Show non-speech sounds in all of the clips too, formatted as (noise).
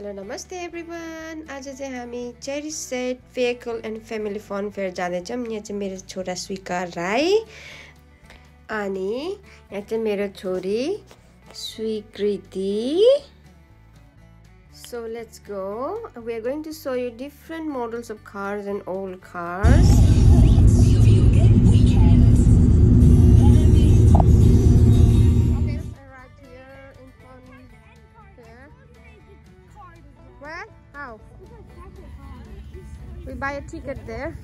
Hello नमस्ते everyone आज चाहिँ हामी चेरिस set vehicle and family fun fair जाँदैछौँ। यहाँ चाहिँ मेरो छोरा स्विकार राई अनि यहाँ चाहिँ मेरो छोरी Swikriti. So let's go we are going to show you different models of cars and old cars buy a ticket there.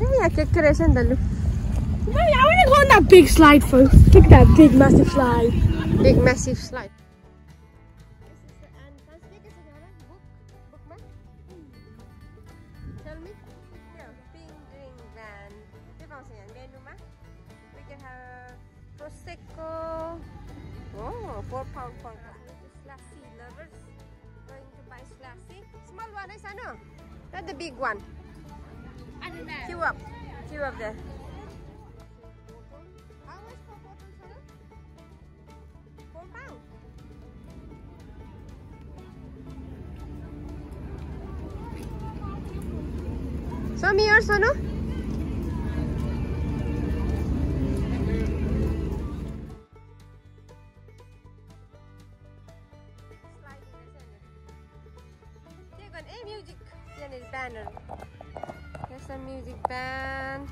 Yeah, que crescendo ali. Mommy, I want to go on that big slide first. Look at that big, massive slide. Big massive slide. Tell me. Yeah, pink drink van. Cái phòng sẽ nhận menu má. We can have prosecco. Oh, four pound for Slashy lovers. Going to buy slashy. Small one, eh, is ano? Not the big one. I don't up. Queue up there. How much for bottle? Four pound. Show me yours, Sonu. corner. There's a music band.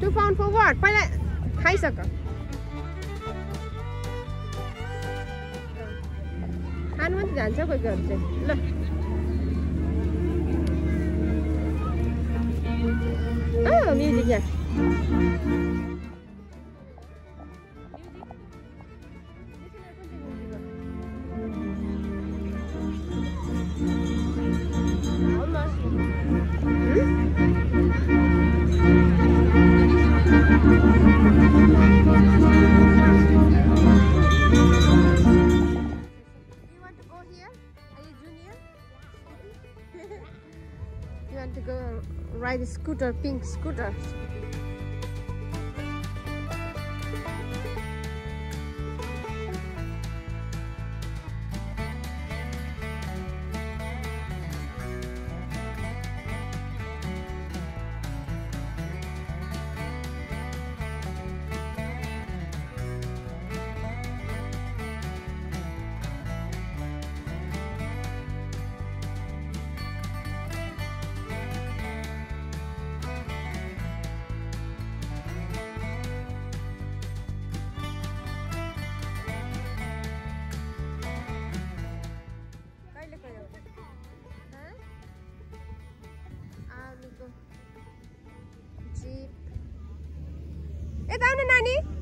Two pound for what? Quay lại. Hai giờ cả. Hắn vẫn dán cho cái gần chứ. Look. Oh, music, yeah. Scooter, pink scooter? फ़ायदा ना नानी।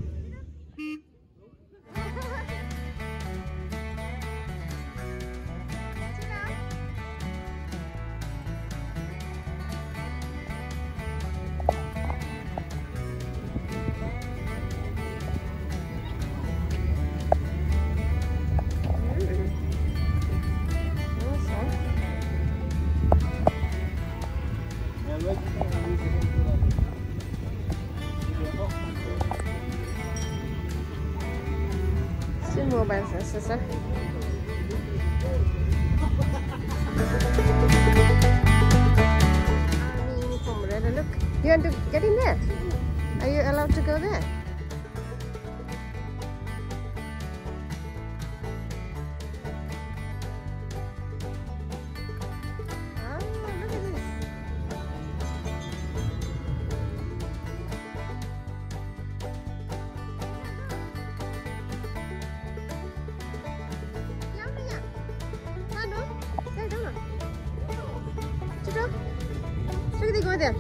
Mobile. (laughs) Army uniform, red. Look, you want to get in there? Are you allowed to go there? Go there.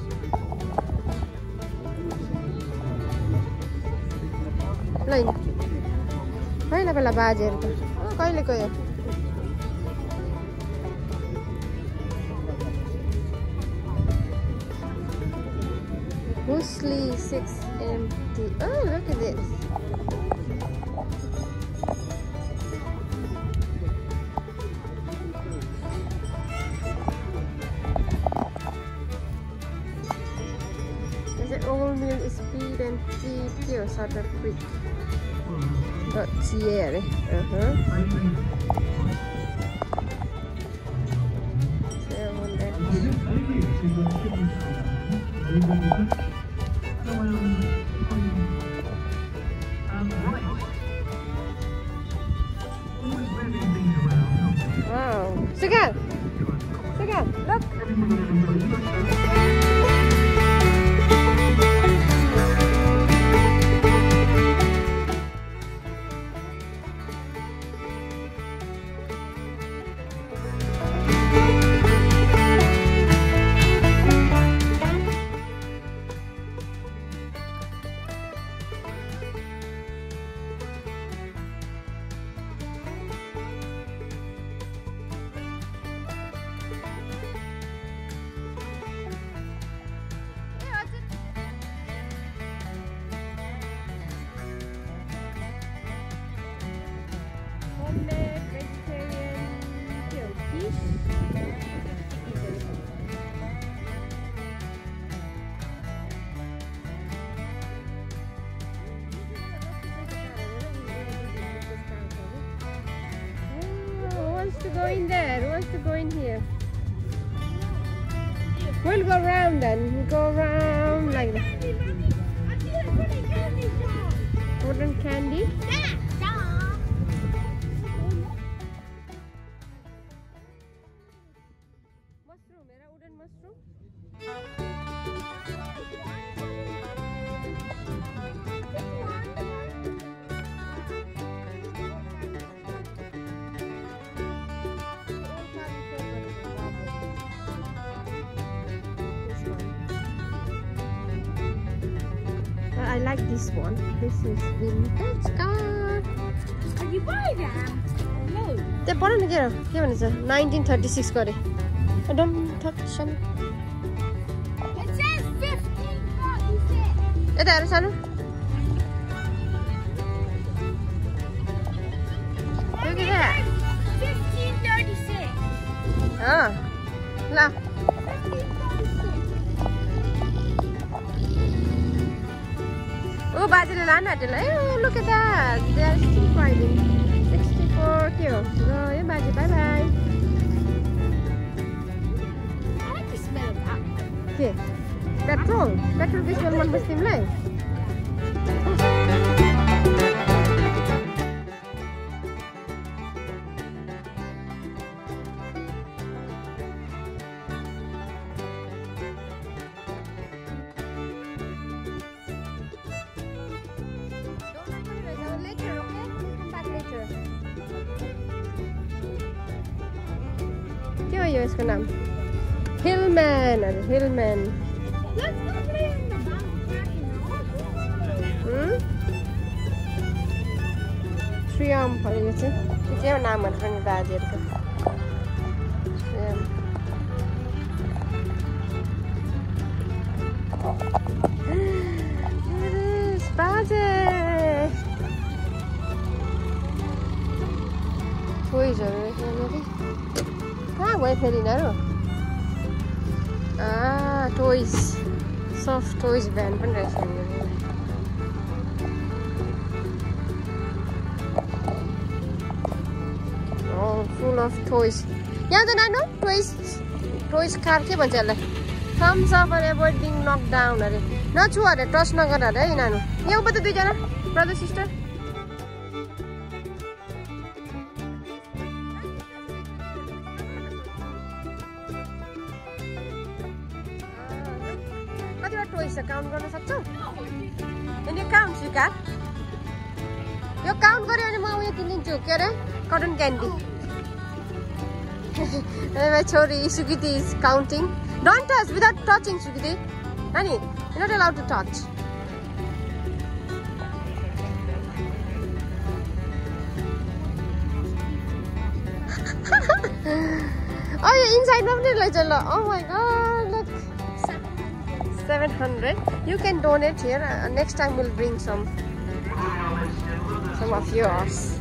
Pala budget ko? Oh, kailan ko yun? Mostly 6 empty. Oh, look at this. 20 Sutter Creek dot uh -huh. wow. Segar segar look. Homemade vegetarian kill. Oh, who wants to go in there? Who wants to go in here? We'll go around then. We'll go around like that. Wooden candy. I like this one. This is vintage car. Did you buy that? No. The bottom again. Given is a 1936 car. I don't touch them. It says 15 bucks. Look at that. 1536. Ah. Look. Oh, Basil Lana. Oh, look at that. They are still fighting. 64 kilos. Oh, yeah, Basil. Bye bye. Okay. Petrol. Petrol station Manbus Timlai. What is your name? अरे हिलम्यान Let's go play in the mountain. Triumph अरे यो चाहिँ त्यो के हो नामहरू पनि बाजेहरूको Triumph. Here it is, बाजे टोइजहरू रहेछ यहाँनिर कहाँ गयो फेरि यिनीहरू आ टोइज सफ्ट टोइज भ्यान पनि रहेछ फुल अफ टोइज यहाँ त नानु टोइज टोइज कार के भन्छ यसलाई थम्स अप अरे एभोइडिङ नकडाउन अरे नछु अरे टच नगर अरे है नानु यहाँ उप त दुईजना ब्रदर सिस्टर रहेछ काउन्ट गर्न सक्छौ अनि यो काउन्ट सिकार यो काउन्ट गऱ्यो भने म उयो किनिदिन्छु के अरे कटन क्यान्डी छोरी Sukriti is counting don't touch without touching Sukriti नानी नट एलाउ टु टच अहिले इनसाइडमा पनि रहेछ ल ओ माई गड 700 you can donate here uh, next time we'll bring some some of yours